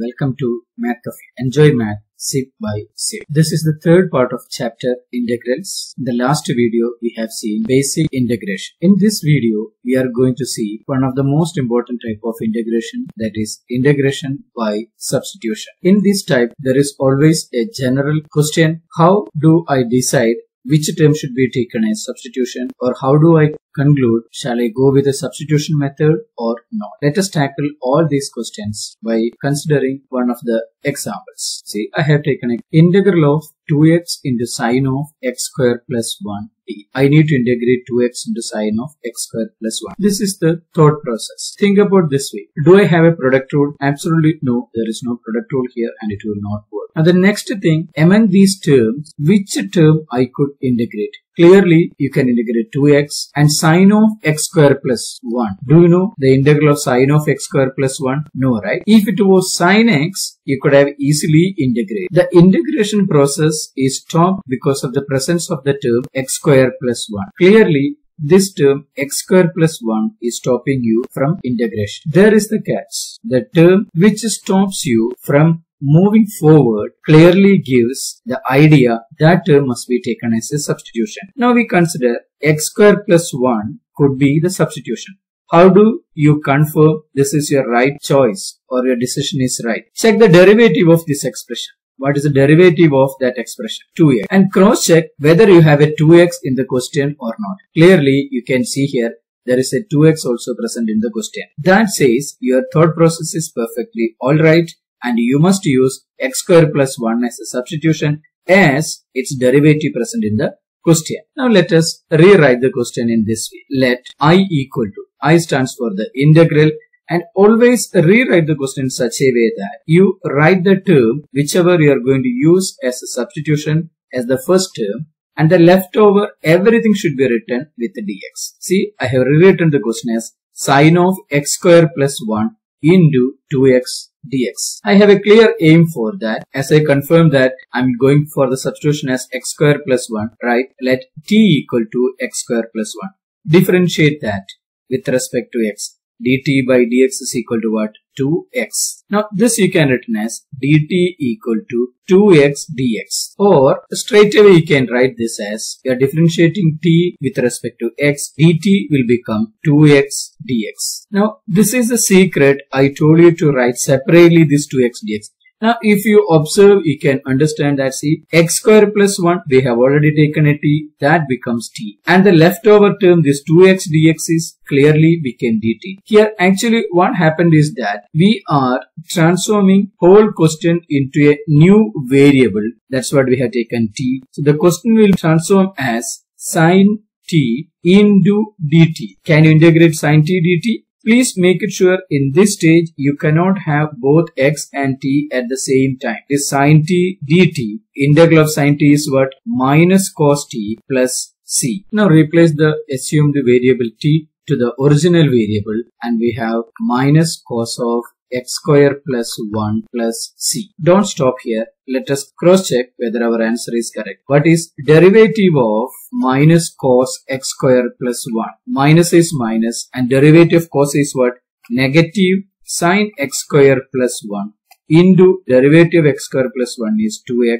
Welcome to Math Kafe. Enjoy math sip by sip. This is the third part of chapter integrals. In the last video we have seen basic integration. In this video we are going to see one of the most important type of integration that is integration by substitution. In this type there is always a general question how do I decide which term should be taken as substitution or how do I conclude shall I go with a substitution method or not. Let us tackle all these questions by considering one of the examples. See I have taken an integral of 2x into sine of x square plus 1 d. I need to integrate 2x into sine of x square plus 1. This is the thought process. Think about this way. Do I have a product rule? Absolutely no. There is no product rule here and it will not work. Now the next thing, among these terms, which term I could integrate? Clearly, you can integrate 2x and sine of x square plus 1. Do you know the integral of sine of x square plus 1? No, right? If it was sine x, you could have easily integrated. The integration process is stopped because of the presence of the term x square plus 1. Clearly, this term x square plus 1 is stopping you from integration. There is the catch. The term which stops you from moving forward clearly gives the idea that term must be taken as a substitution. Now we consider x square plus 1 could be the substitution. How do you confirm this is your right choice or your decision is right? Check the derivative of this expression. What is the derivative of that expression? 2x. And cross check whether you have a 2x in the question or not. Clearly you can see here there is a 2x also present in the question. That says your thought process is perfectly alright and you must use x square plus 1 as a substitution as its derivative present in the question. Now let us rewrite the question in this way. Let i equal to, i stands for the integral and always rewrite the question in such a way that you write the term whichever you are going to use as a substitution as the first term and the leftover everything should be written with dx. See I have rewritten the question as sine of x square plus 1 into 2x dx. I have a clear aim for that. As I confirm that I'm going for the substitution as x square plus 1, right? Let t equal to x square plus 1. Differentiate that with respect to x dt by dx is equal to what? 2x. Now this you can written as dt equal to 2x dx or straight away you can write this as you are differentiating t with respect to x dt will become 2x dx. Now this is the secret I told you to write separately this 2x dx. Now, if you observe, you can understand that see, x square plus 1, we have already taken a t, that becomes t. And the leftover term, this 2x dx is clearly became dt. Here, actually, what happened is that we are transforming whole question into a new variable. That's what we have taken t. So, the question will transform as sine t into dt. Can you integrate sine t dt? Please make it sure in this stage you cannot have both x and t at the same time. This sine t dt, integral of sine t is what? Minus cos t plus c. Now replace the assumed variable t to the original variable and we have minus cos of x square plus 1 plus c. Don't stop here. Let us cross check whether our answer is correct. What is derivative of minus cos x square plus 1? Minus is minus and derivative cos is what? Negative sine x square plus 1 into derivative x square plus 1 is 2x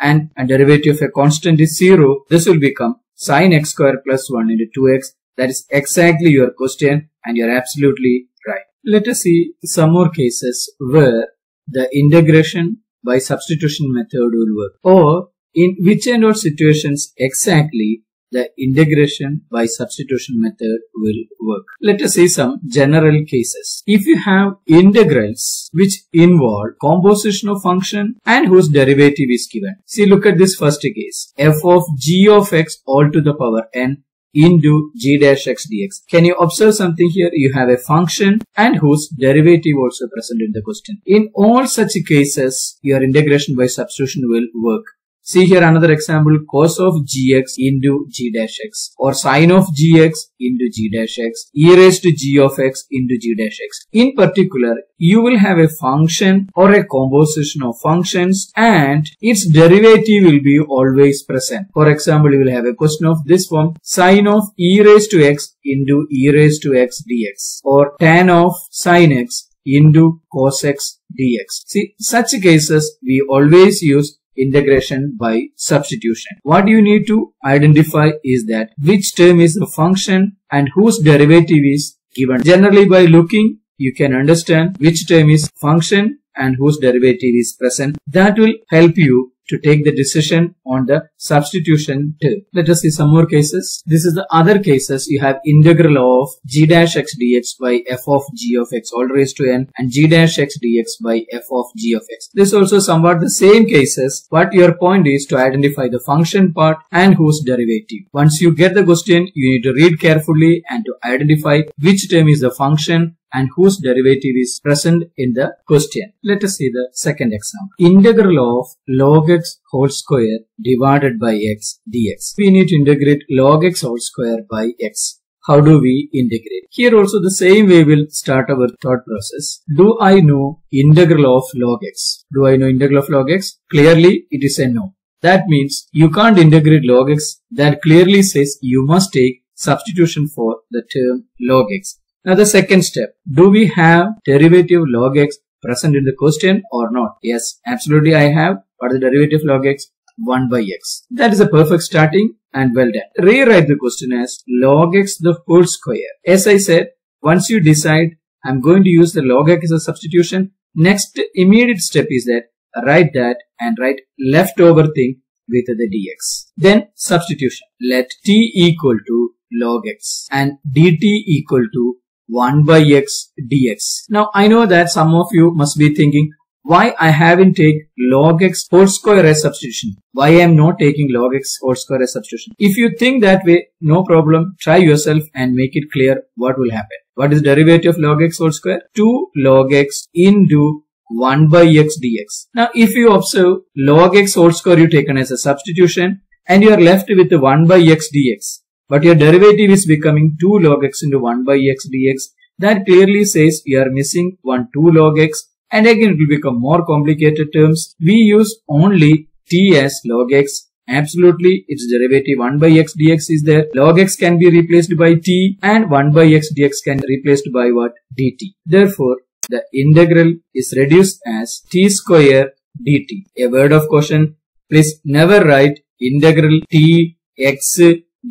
and, and derivative of a constant is 0. This will become sine x square plus 1 into 2x. That is exactly your question and you are absolutely. Let us see some more cases where the integration by substitution method will work or in which and what situations exactly the integration by substitution method will work. Let us see some general cases. If you have integrals which involve composition of function and whose derivative is given. See look at this first case. f of g of x all to the power n into g dash x dx. Can you observe something here? You have a function and whose derivative also present in the question. In all such cases, your integration by substitution will work. See here another example cos of gx into g dash x or sine of gx into g dash x e raised to g of x into g dash x. In particular, you will have a function or a composition of functions and its derivative will be always present. For example, you will have a question of this form sine of e raised to x into e raised to x dx or tan of sine x into cos x dx. See, such cases we always use integration by substitution. What you need to identify is that which term is a function and whose derivative is given. Generally by looking you can understand which term is function and whose derivative is present. That will help you to take the decision on the substitution term. Let us see some more cases. This is the other cases. You have integral of g dash x dx by f of g of x all raised to n and g dash x dx by f of g of x. This is also somewhat the same cases. but your point is to identify the function part and whose derivative. Once you get the question, you need to read carefully and to identify which term is the function and whose derivative is present in the question. Let us see the second example. Integral of log x whole square divided by x dx. We need to integrate log x whole square by x. How do we integrate? Here also the same way we'll start our thought process. Do I know integral of log x? Do I know integral of log x? Clearly it is a no. That means you can't integrate log x. That clearly says you must take substitution for the term log x. Now the second step, do we have derivative log x present in the question or not? Yes, absolutely I have. What is the derivative log x? 1 by x. That is a perfect starting and well done. Rewrite the question as log x the whole square. As I said, once you decide I'm going to use the log x as a substitution, next immediate step is that write that and write leftover thing with the dx. Then substitution. Let t equal to log x and dt equal to 1 by x dx. Now I know that some of you must be thinking why I haven't taken log x whole square as substitution. Why I am not taking log x whole square as substitution. If you think that way, no problem. Try yourself and make it clear what will happen. What is derivative of log x whole square? 2 log x into 1 by x dx. Now if you observe log x whole square you taken as a substitution and you are left with 1 by x dx but your derivative is becoming 2 log x into 1 by x dx. That clearly says we are missing 1 2 log x and again it will become more complicated terms. We use only t as log x. Absolutely its derivative 1 by x dx is there. Log x can be replaced by t and 1 by x dx can be replaced by what? dt. Therefore the integral is reduced as t square dt. A word of caution, please never write integral t x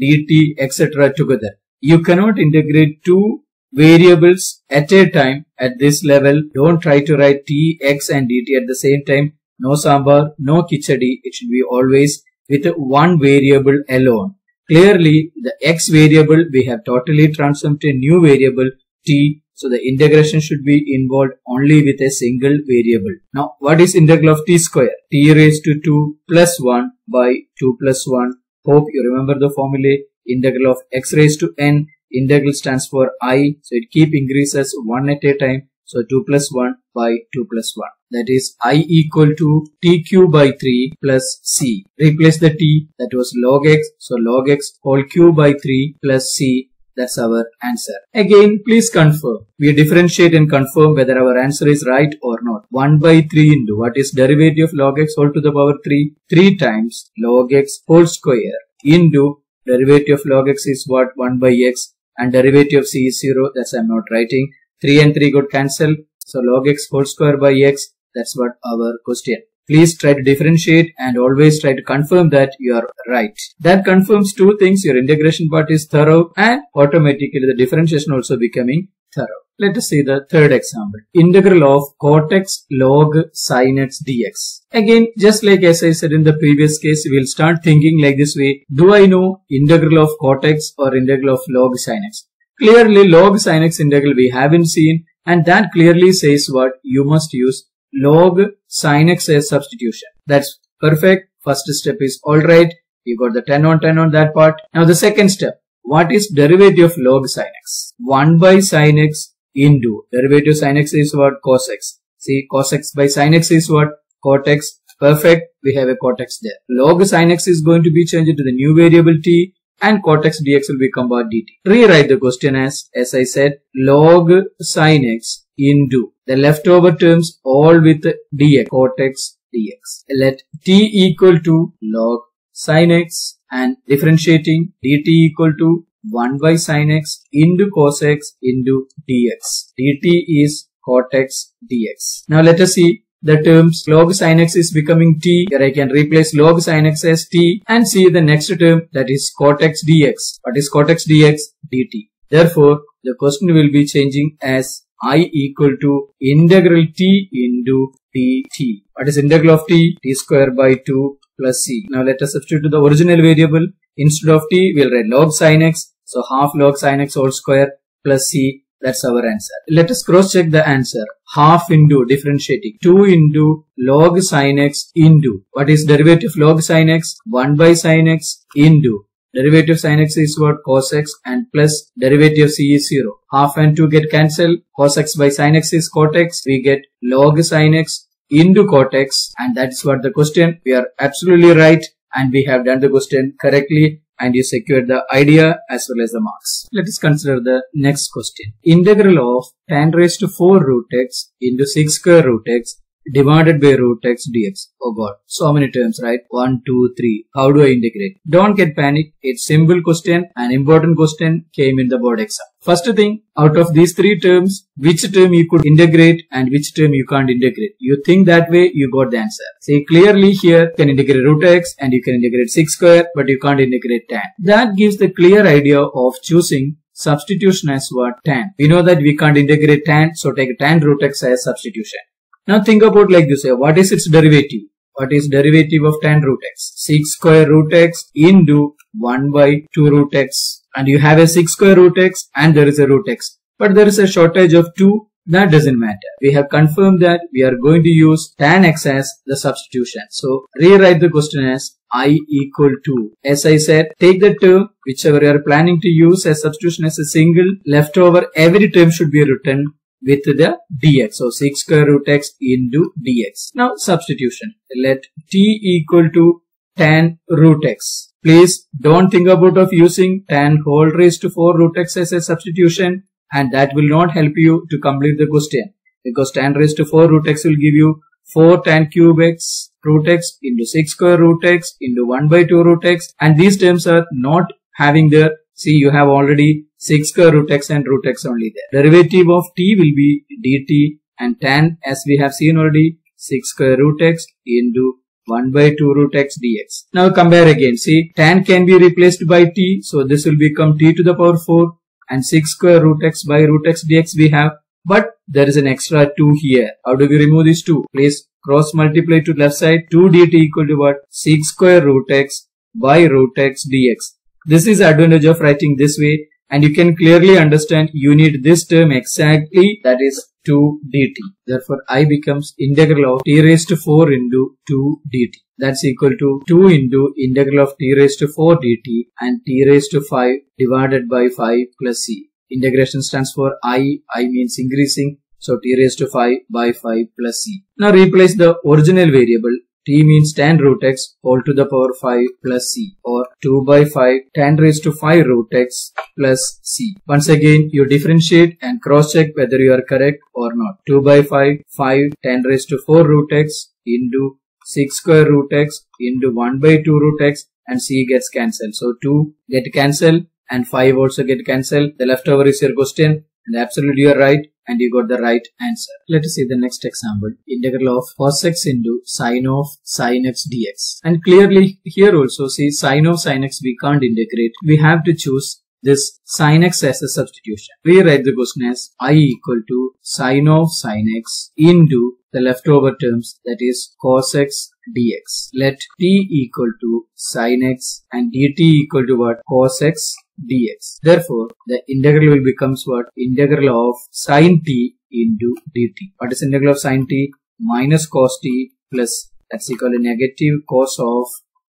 dt etc together. You cannot integrate two variables at a time at this level. Don't try to write t, x and dt at the same time. No sambar, no kichadi. It should be always with one variable alone. Clearly, the x variable we have totally transformed to a new variable t. So the integration should be involved only with a single variable. Now, what is integral of t square? t raised to 2 plus 1 by 2 plus 1 Hope you remember the formula integral of x raised to n. Integral stands for i. So it keep increases 1 at a time. So 2 plus 1 by 2 plus 1. That is i equal to t cube by 3 plus c. Replace the t that was log x. So log x whole cube by 3 plus c that's our answer. Again, please confirm. We differentiate and confirm whether our answer is right or not. 1 by 3 into what is derivative of log x whole to the power 3? 3 times log x whole square into derivative of log x is what? 1 by x and derivative of c is 0. That's I'm not writing. 3 and 3 got cancelled. So log x whole square by x. That's what our question. Please try to differentiate and always try to confirm that you are right. That confirms two things. Your integration part is thorough and automatically the differentiation also becoming thorough. Let us see the third example. Integral of cot x log sin x dx. Again, just like as I said in the previous case, we will start thinking like this way. Do I know integral of cot x or integral of log sin x? Clearly log sin x integral we haven't seen and that clearly says what you must use log sin x as substitution. That's perfect. First step is alright. You got the 10 on 10 on that part. Now the second step. What is derivative of log sin x? 1 by sin x into derivative sin x is what? Cos x. See cos x by sin x is what? Cot x. Perfect. We have a cot x there. Log sin x is going to be changed to the new variable t and cot x dx will become what dt. Rewrite the question as, as I said, log sin x into the leftover terms all with dx, cot x dx. Let t equal to log sin x and differentiating dt equal to 1 by sin x into cos x into dx. dt is cot x dx. Now let us see the terms log sin x is becoming t. Here I can replace log sin x as t and see the next term that is cot x dx. What is cot x dx? dt. Therefore, the question will be changing as i equal to integral t into dt. What is integral of t? t square by 2 plus c. Now let us substitute to the original variable. Instead of t, we'll write log sin x. So half log sin x whole square plus c that's our answer. Let us cross check the answer. Half into differentiating. 2 into log sin x into. What is derivative log sin x? 1 by sin x into. Derivative sin x is what? Cos x and plus derivative c is 0. Half and 2 get cancelled. Cos x by sin x is cot x. We get log sin x into cot x and that's what the question. We are absolutely right and we have done the question correctly and you secured the idea as well as the marks. Let us consider the next question. Integral of tan raised to 4 root x into sec square root x divided by root x dx. Oh god, so many terms, right? 1, 2, 3. How do I integrate? Don't get panic. It's simple question. An important question came in the board exam. First thing, out of these three terms, which term you could integrate and which term you can't integrate. You think that way, you got the answer. See clearly here, you can integrate root x and you can integrate sec square, but you can't integrate tan. That gives the clear idea of choosing substitution as what? Tan. We know that we can't integrate tan, so take tan root x as substitution. Now think about like this. What is its derivative? What is derivative of tan root x? sec square root x into 1 by 2 root x. And you have a sec square root x and there is a root x. But there is a shortage of 2. That doesn't matter. We have confirmed that we are going to use tan x as the substitution. So rewrite the question as i equal to. As I said, take the term whichever you are planning to use as substitution as a single. Leftover every term should be written with the dx. So sec square root x into dx. Now substitution. Let t equal to tan root x. Please don't think about of using tan whole raised to 4 root x as a substitution and that will not help you to complete the question because tan raised to 4 root x will give you 4 tan cube x root x into sec square root x into 1 by 2 root x and these terms are not having their see you have already sec square root x and root x only there. Derivative of t will be dt and tan as we have seen already sec square root x into 1 by 2 root x dx. Now compare again. See tan can be replaced by t. So this will become t to the power 4 and sec square root x by root x dx we have. But there is an extra 2 here. How do we remove this 2? Please cross multiply to left side. 2 dt equal to what? sec square root x by root x dx. This is advantage of writing this way and you can clearly understand you need this term exactly that is 2 dt. Therefore, i becomes integral of t raised to 4 into 2 dt. That's equal to 2 into integral of t raised to 4 dt and t raised to 5 divided by 5 plus c. Integration stands for i, i means increasing. So t raised to 5 by 5 plus c. Now replace the original variable t means tan root x all to the power 5 plus c or 2 by 5 tan raised to 5 root x plus c. Once again you differentiate and cross check whether you are correct or not. 2 by 5 5 tan raised to 4 root x into sec square root x into 1 by 2 root x and c gets cancelled. So 2 get cancelled and 5 also get cancelled. The leftover is your question and absolutely you are right and you got the right answer. Let us see the next example. Integral of cos x into sine of sine x dx. And clearly here also see sine of sine x we can't integrate. We have to choose this sine x as a substitution. We write the question as i equal to sine of sine x into the leftover terms that is cos x dx. Let t equal to sin x and dt equal to what? Cos x dx. Therefore, the integral will becomes what? Integral of sin t into dt. What is integral of sin t? Minus cos t plus that's equal to negative cos of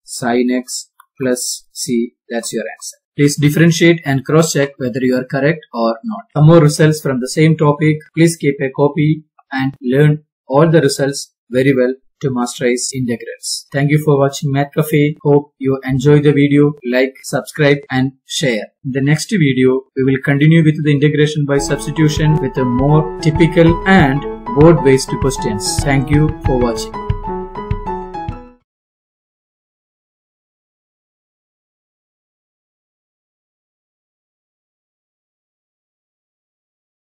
sin x plus c. That's your answer. Please differentiate and cross check whether you are correct or not. Some more results from the same topic. Please keep a copy and learn all the results very well to masterize integrals. Thank you for watching Math Kafe. Hope you enjoy the video. Like, subscribe and share. In the next video, we will continue with the integration by substitution with a more typical and board based questions. Thank you for watching.